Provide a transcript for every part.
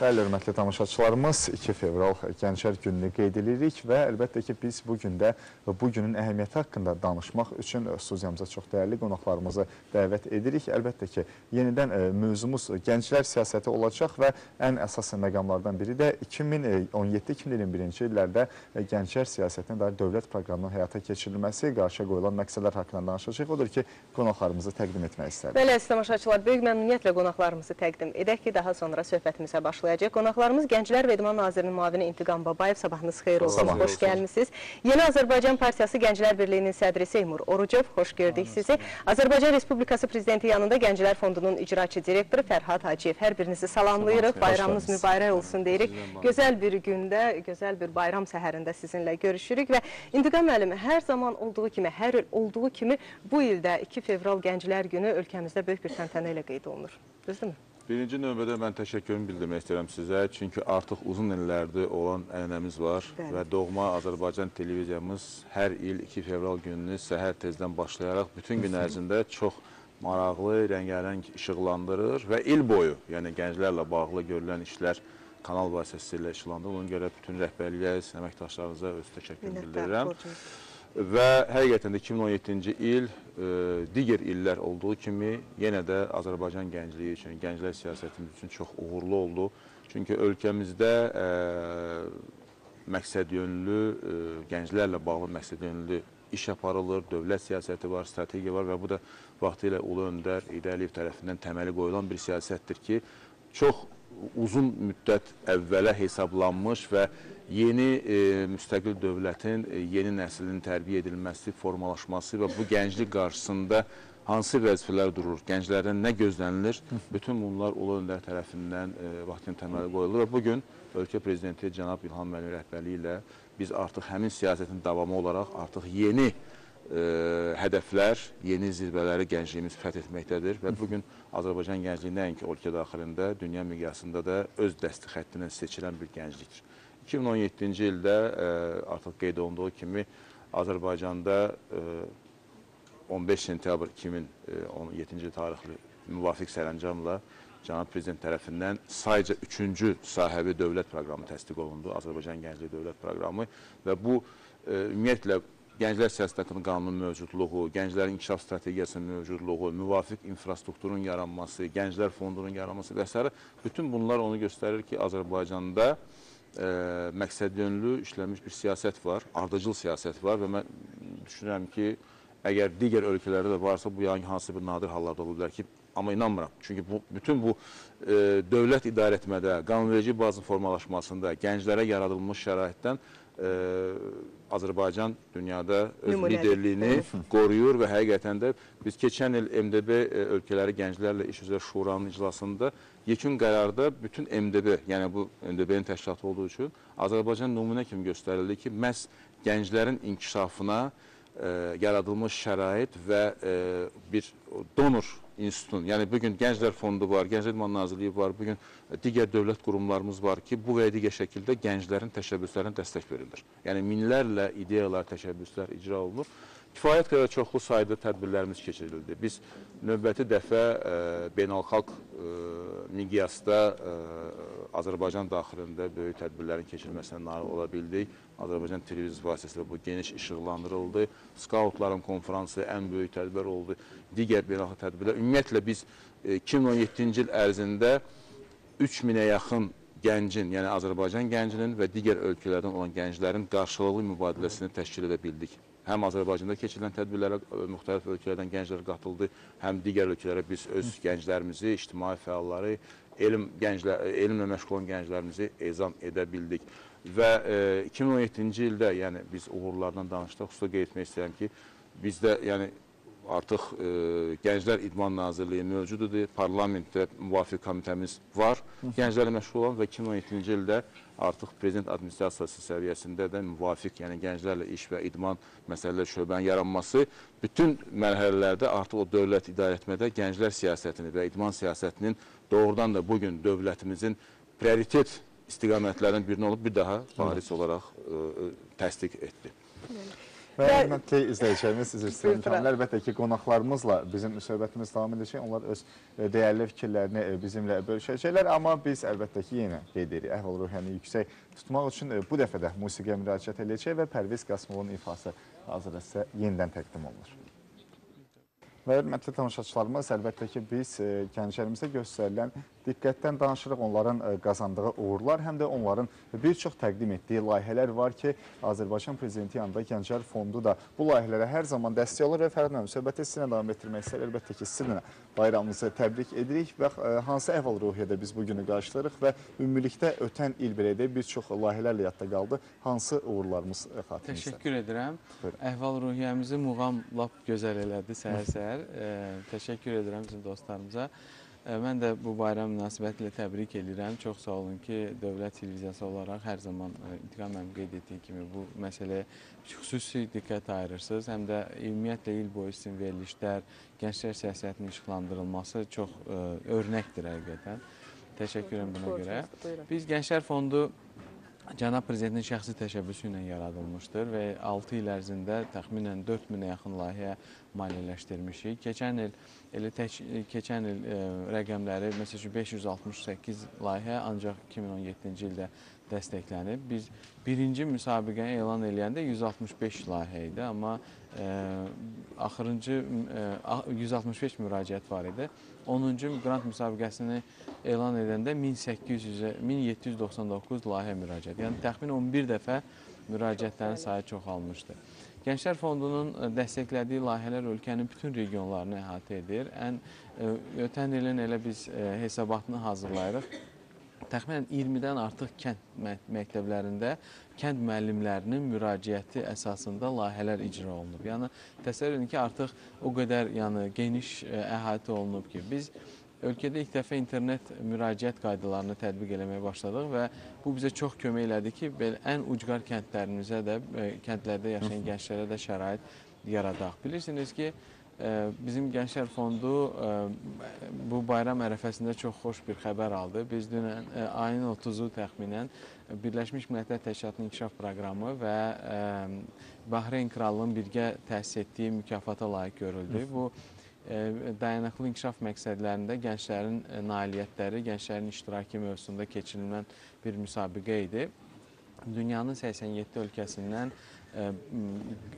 Bəli, hörmətli tamaşaçılarımız 2 fevral Gənclər gününü qeyd edirik və əlbəttə ki, biz bu gündə bu günün əhəmiyyəti haqqında danışmaq üçün studiyamıza çox dəyərli qonaqlarımızı dəvət edirik. Əlbəttə ki, yenidən e, mövzumuz gənclər siyasəti olacaq və ən əsas məqamlardan biri də 2017-2021-ci illərdə e, gənclər siyasətinə dair dövlət proqramının həyata keçirilməsi, qarşıya qoyulan məqsədlər haqqında danışacaq. Odur ki, qonaqlarımızı təqdim etmək istərik. Bəli, tamaşaçılar, böyük məmnuniyyətlə qonaqlarımızı təqdim edək ki, daha sonra söhbətimizə başlayaq başlayacaq. Qonaqlarımız Gənclər və İdman Nazirinin müavini İntiqam Babayev. Sabahınız xeyir olsun, Sabah xoş gəlmisiniz. Yeni Azərbaycan Partiyası Gənclər Birliyinin sədri Seymur Orucov, xoş gördük sizi. Azərbaycan Respublikası Prezidenti yanında Gənclər Fondunun icraçı direktoru Fərhad Hacıyev. Hər birinizi salamlayırıq. Bayramınız mübarək olsun deyirik. Gözəl bir gündə, gözəl bir bayram səhərində sizinlə görüşürük və İntiqam müəllimi hər zaman olduğu kimi, hər il olduğu kimi bu ildə 2 fevral Gənclər günü ölkəmizdə böyük bir təntənə ilə qeyd olunur. Düzdürmü? Birinci növbədə mən təşəkkürümü bildirmək istəyirəm sizə. Çünki artıq uzun illərdir olan ənənəmiz var Bəli. və doğma Azərbaycan televiziyamız hər il 2 fevral gününü səhər tezdən başlayaraq bütün gün ərzində çox maraqlı, rəngarəng işıqlandırır və il boyu, yəni gənclərlə bağlı görülən işlər kanal vasitəsilə işıqlandırır. Ona görə bütün rəhbərliyə, əməkdaşlarınıza öz təşəkkürümü bildirirəm. borcumuz. Və həqiqətən də 2017-ci il e, digər illər olduğu kimi yenə də Azərbaycan gəncliyi üçün, gənclər siyasətimiz üçün çox uğurlu oldu. Çünki ölkəmizdə e, məqsədyönlü, e, gənclərlə bağlı məqsədyönlü iş aparılır, dövlət siyasəti var, strategiya var və bu da vaxtilə Ulu Öndər İdə Əliyev tərəfindən təməli qoyulan bir siyasətdir ki, çox uzun müddət əvvələ hesablanmış və yeni e, müstəqil dövlətin e, yeni nəslinin tərbiyə edilməsi, formalaşması və bu gənclik qarşısında hansı vəzifələr durur, gənclərdən nə gözlənilir, bütün bunlar Ulu Öndər tərəfindən e, vaxtın təməli qoyulur və bugün ölkə prezidenti cənab İlham Məliyev rəhbərliyi ilə biz artıq həmin siyasətin davamı olaraq artıq yeni e, hədəflər, yeni zirvələri gəncliyimiz fəth etməkdədir və bugün Azərbaycan gəncliyi nəinki ölkə daxilində, dünya miqyasında da öz dəsti xəttindən seçilən bir gənclikdir. 2017-ci ildə e, artıq qeyd olunduğu kimi Azərbaycanda e, 15 sentyabr 2017-ci tarixli müvafiq sərəncamla Cənab Prezident tərəfindən sayca üçüncü sahəvi dövlət proqramı təsdiq olundu, Azərbaycan Gənclik Dövlət Proqramı və bu e, ümumiyyətlə Gənclər Siyasət Haqqının qanunun mövcudluğu, gənclərin inkişaf strategiyasının mövcudluğu, müvafiq infrastrukturun yaranması, gənclər fondunun yaranması və s. bütün bunlar onu göstərir ki, Azərbaycanda məqsədyönlü işlənmiş bir siyasət var, ardıcıl siyasət var və mən düşünürəm ki, əgər digər ölkələrdə də varsa, bu yalnız hansı bir nadir hallarda ola bilər ki, amma inanmıram. Çünki bu, bütün bu e, dövlət idarə etmədə, qanunverici bazın formalaşmasında, gənclərə yaradılmış şəraitdən e, Azərbaycan dünyada öz Nümunədir. liderliyini qoruyur və həqiqətən də biz keçən il MDB e, ölkələri gənclərlə iş üzrə şuranın iclasında yekun qərarda bütün MDB, yəni bu MDB-nin təşkilatı olduğu üçün Azərbaycan nümunə kimi göstərildi ki, məhz gənclərin inkişafına e, yaradılmış şərait və e, bir donor institutun, yəni bugün Gənclər Fondu var, Gənclər İdman Nazirliyi var, bugün digər dövlət qurumlarımız var ki, bu və ya digər şəkildə gənclərin təşəbbüslərinə dəstək verilir. Yəni minlərlə ideyalar, təşəbbüslər icra olunur. Kifayət qədər çoxlu sayda tədbirlərimiz keçirildi. Biz növbəti dəfə e, beynəlxalq e, miqyasda e, Azərbaycan daxilində böyük tədbirlərin keçirilməsinə nail ola bildik. Azərbaycan televiziyası vasitəsilə bu geniş işıqlandırıldı. Skautların konfransı ən böyük tədbir oldu. Digər beynəlxalq tədbirlər. Ümumiyyətlə biz e, 2017-ci il ərzində 3000-ə yaxın gəncin, yəni Azərbaycan gəncinin və digər ölkələrdən olan gənclərin qarşılıqlı mübadiləsini təşkil edə bildik. Həm Azərbaycanda keçirilən tədbirlərə ə, müxtəlif ölkələrdən gənclər qatıldı, həm digər ölkələrə biz öz gənclərimizi, ictimai fəalları, elm gənclər, elmlə məşğul olan gənclərimizi ezam edə bildik. Və e, 2017-ci ildə, yəni biz uğurlardan danışdıq, xüsusilə qeyd etmək istəyirəm ki, bizdə yəni artıq e, Gənclər İdman Nazirliyi mövcuddur, parlamentdə müvafiq komitəmiz var, gənclərlə məşğul olan və 2017-ci ildə artıq prezident administrasiyası səviyyəsində də müvafiq, yəni gənclərlə iş və idman məsələləri şöbənin yaranması bütün mərhələlərdə artıq o dövlət idarə etmədə gənclər siyasətini və idman siyasətinin doğrudan da bugün dövlətimizin prioritet istiqamətlərindən birini olub bir daha bariz olaraq ə, ə, təsdiq etdi. Və Və- hörmətli izləyicilərimiz, istəyən Buyurun. kamil, əlbəttə ki, qonaqlarımızla bizim söhbətimiz davam edəcək. Onlar öz e, dəyərli fikirlərini e, bizimlə bölüşəcəklər, amma biz əlbəttə ki, yenə qeyd edirik, əhval-ruhiyyəni yüksək tutmaq üçün e, bu dəfə də musiqiyə müraciət edəcək və Pərviz Qasımovun ifası hazır etsə yenidən təqdim olunur. Və hörmətli tamaşaçılarımız, əlbəttə ki, biz gənclərimizə göstərilən diqqətdən danışırıq onların e, qazandığı uğurlar, həm də onların bir çox təqdim etdiyi layihələr var ki, Azərbaycan Prezidenti yanında Gənclər Fondu da bu layihələrə hər zaman dəstək olur və Fərhad müəllim, söhbəti sizinlə davam etdirmək istəyir. Əlbəttə ki, sizinlə bayramımızı təbrik edirik və e, hansı əhval-ruhiyyədə biz bu günü qarşılayırıq və ümumilikdə ötən il belə də bir çox layihələrlə yadda qaldı. Hansı uğurlarımız e, xatirinizdə? Təşəkkür edirəm. Buyurun. Əhval-ruhiyyəmizi muğam lap gözəl elədi səhər-səhər. Təşəkkür edirəm bizim dostlarımıza. Mən də bu bayram münasibətilə təbrik edirəm. Çox sağ olun ki, Dövlət Televiziyası olaraq hər zaman İntiqam müəllim qeyd etdiyi kimi bu məsələyə xüsusi diqqət ayırırsınız. Həm də ümumiyyətlə il boyu sizin verilişlər, gənclər siyasətinin işıqlandırılması çox e, örnəkdir həqiqətən. Təşəkkür edirəm buna görə. Biz Gənclər Fondu Cənab Prezidentin şəxsi təşəbbüsü ilə yaradılmışdır və 6 il ərzində təxminən 4000-ə yaxın layihə maliyyələşdirmişik. Keçən il elə tək, keçən il e, rəqəmləri məsəl üçün 568 layihə ancaq 2017-ci ildə dəstəklənib. Biz birinci müsabiqəni elan eləyəndə 165 layihə idi, amma e, axırıncı e, a- 165 müraciət var idi. 10-cu qrant müsabiqəsini elan edəndə 1800-ə 1799 layihə müraciət. Yəni təxminən 11 dəfə müraciətlərin sayı çoxalmışdı. Gənclər Fondunun ə, dəstəklədiyi layihələr ölkənin bütün regionlarını əhatə edir. Ən ə, ötən ilin elə biz ə, hesabatını hazırlayırıq. Təxminən 20-dən artıq kənd mə- məktəblərində kənd müəllimlərinin müraciəti əsasında layihələr icra olunub. Yəni təsəvvür edin ki, artıq o qədər yəni geniş ə, əhatə olunub ki, biz ölkədə ilk dəfə internet müraciət qaydalarını tətbiq eləməyə başladıq və bu bizə çox kömək elədi ki, belə ən ucqar kəndlərimizə də, ə, kəndlərdə yaşayan gənclərə də şərait yaradaq. Bilirsiniz ki, bizim Gənclər Fondu bu bayram ərəfəsində çox xoş bir xəbər aldı. Biz dünən ayın 30-u təxminən Birləşmiş Millətlər Təşkilatının inkişaf proqramı və Bahreyn Krallığının birgə təsis etdiyi mükafata layiq görüldü. Bu dayanıqlı inkişaf məqsədlərində gənclərin nailiyyətləri, gənclərin iştirakı mövzusunda keçirilən bir müsabiqə idi. Dünyanın 87 ölkəsindən ə, m,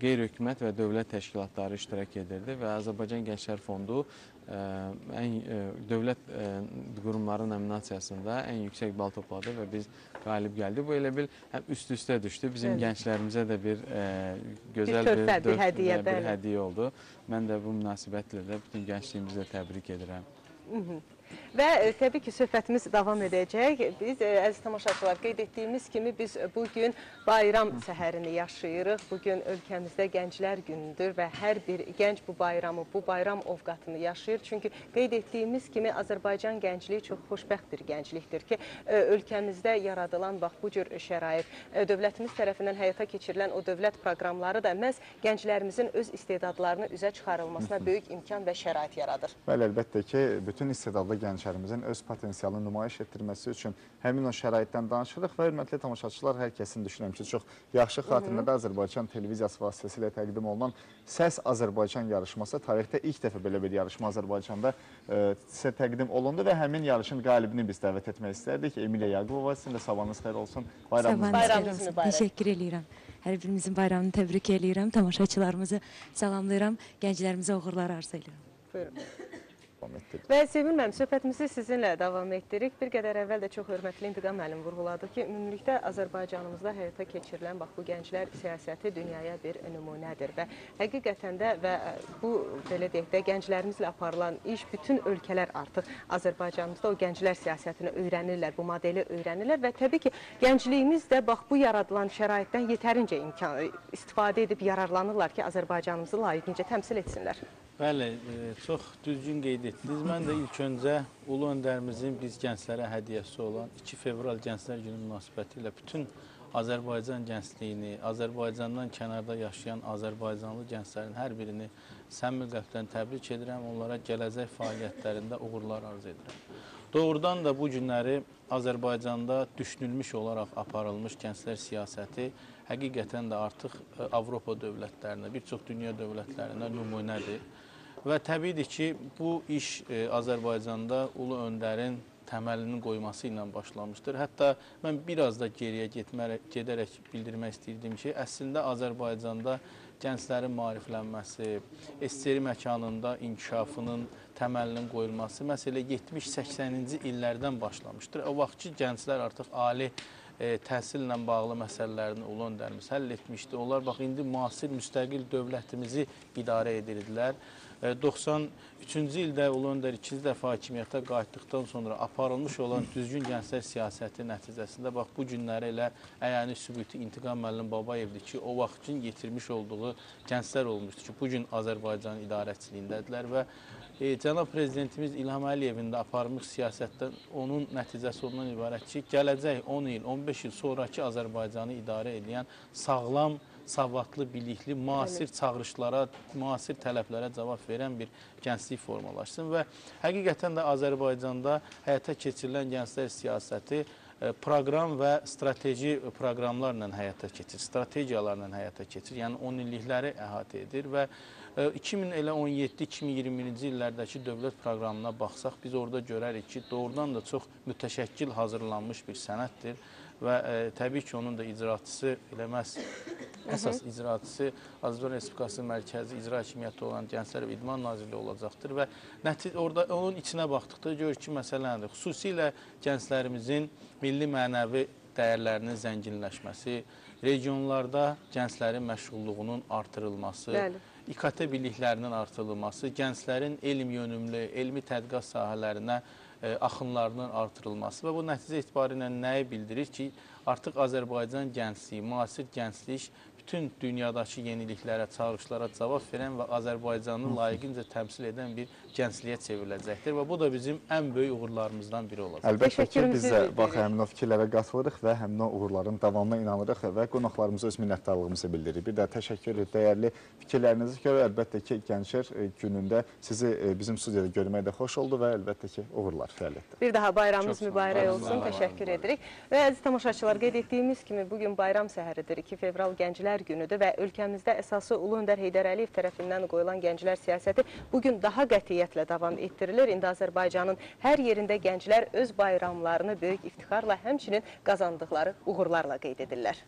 qeyri-hökumət və dövlət təşkilatları iştirak edirdi və Azərbaycan Gənclər Fondu ən dövlət qurumları nominasiyasında ən yüksək bal topladı və biz qalib gəldik. Bu elə bil həm üst-üstə düşdü. Bizim Bəli. gənclərimizə də bir ə, gözəl töhfə, bir dörd- hədiyyə, bir hədiyyə oldu. Mən də bu münasibətlə də bütün gəncliyimizi də təbrik edirəm. Və e, təbii ki, söhbətimiz davam edəcək. Biz, e, əziz tamaşaçılar, qeyd etdiyimiz kimi biz bu gün bayram səhərini yaşayırıq. Bu gün ölkəmizdə Gənclər Günüdür və hər bir gənc bu bayramı, bu bayram ovqatını yaşayır. Çünki qeyd etdiyimiz kimi Azərbaycan gəncliyi çox xoşbəxt bir gənclikdir ki, e, ölkəmizdə yaradılan bax bu cür şərait, e, dövlətimiz tərəfindən həyata keçirilən o dövlət proqramları da məhz gənclərimizin öz istedadlarını üzə çıxarılmasına böyük imkan və şərait yaradır. Bəli, əlbəttə ki, bütün istedadlı gənclərimizin öz potensialını nümayiş etdirməsi üçün həmin o şəraitdən danışırıq və hörmətli tamaşaçılar, hər kəsin düşünürəm ki, çox yaxşı xatirədə Azərbaycan televiziyası vasitəsilə təqdim olunan Səs Azərbaycan yarışması tarixdə ilk dəfə belə bir yarışma Azərbaycanda e, sizə təqdim olundu və həmin yarışın qalibini biz dəvət etmək istərdik. Emiliya Yaqubova, sizin də sabahınız xeyir olsun. Bayramınız Bayramınız mübarək. mübarək. Təşəkkür eləyirəm. Hər birimizin bayramını təbrik eləyirəm. Tamaşaçılarımızı salamlayıram. Gənclərimizə uğurlar arzu edirəm. Buyurun. Davam etdirir. Və Sevil müəllim, söhbətimizi sizinlə davam etdiririk. Bir qədər əvvəl də çox hörmətli İntiqam müəllim vurğuladı ki, ümumilikdə Azərbaycanımızda həyata keçirilən bax bu gənclər siyasəti dünyaya bir nümunədir və həqiqətən də və bu belə deyək də gənclərimizlə aparılan iş bütün ölkələr artıq Azərbaycanımızda o gənclər siyasətini öyrənirlər, bu modeli öyrənirlər və təbii ki, gəncliyimiz də bax bu yaradılan şəraitdən yetərincə imkan istifadə edib yararlanırlar ki, Azərbaycanımızı layiqincə təmsil etsinlər. Bəli, e, çox düzgün qeyd etdiniz. Mən də ilk öncə Ulu Öndərimizin biz gənclərə hədiyyəsi olan 2 fevral Gənclər Günü münasibəti ilə bütün Azərbaycan gəncliyini, Azərbaycandan kənarda yaşayan Azərbaycanlı gənclərin hər birini səmimi qəlbdən təbrik edirəm. Onlara gələcək fəaliyyətlərində uğurlar arzu edirəm. Doğrudan da bu günləri Azərbaycanda düşünülmüş olaraq aparılmış gənclər siyasəti həqiqətən də artıq e, Avropa dövlətlərinə, bir çox dünya dövlətlərinə nümunədir. Və təbiidir ki, bu iş e, Azərbaycanda Ulu Öndərin təməlinin qoyması ilə başlamışdır. Hətta mən biraz da geriyə getmərək, gedərək bildirmək istəyirdim ki, əslində Azərbaycanda gənclərin maariflənməsi, SSR məkanında inkişafının təməlinin qoyulması məsələ 70-80-ci illərdən başlamışdır. O vaxtki gənclər artıq ali e, təhsillə bağlı məsələlərini Ulu Öndərimiz həll etmişdi. Onlar bax indi müasir müstəqil dövlətimizi idarə edirdilər. E, 93-cü ildə Ulu Öndər ikinci dəfə hakimiyyətə qayıtdıqdan sonra aparılmış olan düzgün gənclər siyasəti nəticəsində bax bu günləri elə əyani sübuti İntiqam müəllim Babayevdir ki, o vaxtın yetirmiş olduğu gənclər olmuşdu ki, bu gün Azərbaycan idarəçiliyindədirlər və e, cənab prezidentimiz İlham Əliyevin də aparmış siyasətdən onun nəticəsi ondan ibarət ki, gələcək 10 il, 15 il sonrakı Azərbaycanı idarə edən sağlam, savadlı, bilikli, müasir çağırışlara, müasir tələblərə cavab verən bir gənclik formalaşsın və həqiqətən də Azərbaycanda həyata keçirilən gənclər siyasəti e, proqram və strateji proqramlarla həyata keçir, strategiyalarla həyata keçir. Yəni 10 illikləri əhatə edir və 2017-2020-ci illərdəki dövlət proqramına baxsaq, biz orada görərik ki, doğrudan da çox mütəşəkkil hazırlanmış bir sənəddir və ə, təbii ki, onun da icraçısı elə məhz əsas icraçısı Azərbaycan Respublikası Mərkəzi İcra Hakimiyyəti olan Gənclər və İdman Nazirliyi olacaqdır və nəticə orada onun içinə baxdıqda görür ki, məsələdir. Xüsusilə gənclərimizin milli mənəvi dəyərlərinin zənginləşməsi, regionlarda gənclərin məşğulluğunun artırılması, Bəli. İKT biliklərinin artırılması, gənclərin elm yönümlü, elmi tədqiqat sahələrinə e, axınlarının artırılması və bu nəticə etibarı ilə nəyi bildirir ki, artıq Azərbaycan gəncliyi, müasir gənclik bütün dünyadakı yeniliklərə, çağırışlara cavab verən və Azərbaycanı layiqincə təmsil edən bir gəncliyə çevriləcəkdir və bu da bizim ən böyük uğurlarımızdan biri olacaq. Əlbəttə ki, biz də bax həmin o fikirlərə qatılırıq və həmin o uğurların davamına inanırıq və qonaqlarımıza öz minnətdarlığımızı bildiririk. Bir də təşəkkür edirik dəyərli fikirlərinizi görə. Əlbəttə ki, Gənclər günündə sizi e, bizim studiyada görmək də xoş oldu və əlbəttə ki, uğurlar fəaliyyətdə. Bir daha bayramınız mübarək olsun. mübarək Təşəkkür edirik. Və əziz tamaşaçılar, qeyd etdiyimiz kimi bugün bayram səhəridir. 2 fevral Gənclər günüdür və ölkəmizdə əsası Ulu Öndər Heydər Əliyev tərəfindən qoyulan gənclər siyasəti bugün daha qətiyyətlə davam etdirilir. İndi Azərbaycanın hər yerində gənclər öz bayramlarını böyük iftixarla, həmçinin qazandıqları uğurlarla qeyd edirlər.